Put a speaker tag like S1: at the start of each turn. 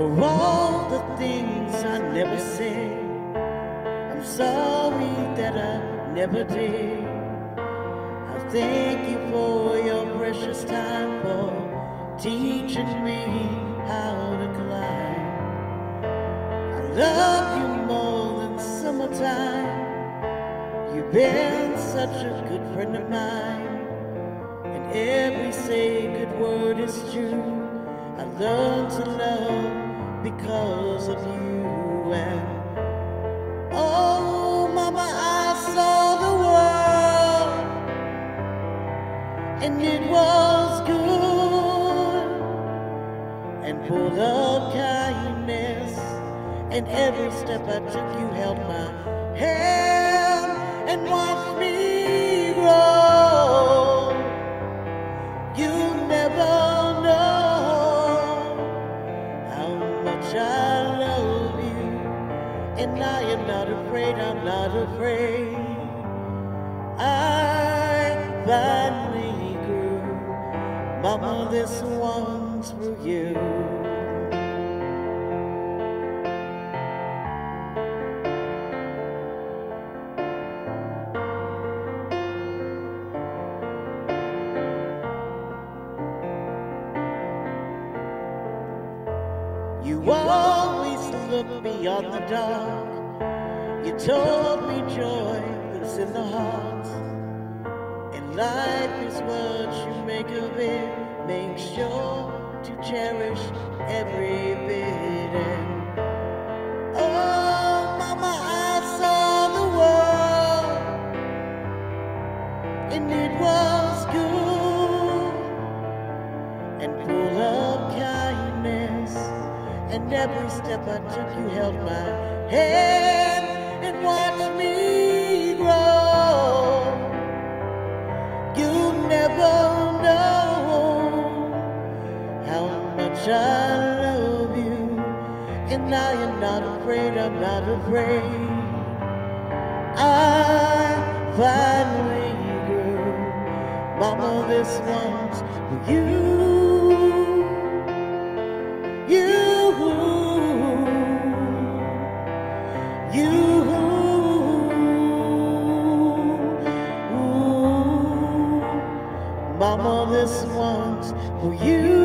S1: for all the things I never said. I'm sorry that I never did. I thank you for your precious time for teaching me how to climb. I love you more than summertime. You've been such a good friend of mine. And every sacred word is true. I learned to love because of you. And oh, Mama, I saw the world, and it was good and full of kindness. And every step I took, you held my hand and watched and I am not afraid. I'm not afraid. I finally grew, Mama. This one's for you. Look beyond the dark. You told me joy lives in the heart. And life is what you make of it. Make sure to cherish every bit. And oh, Mama, I saw the world, and it was good and. And every step I took, you held my hand and watched me grow. You never know how much I love you, and I am not afraid. I'm not afraid. I finally grew, Mama. This one's for you. One's for you.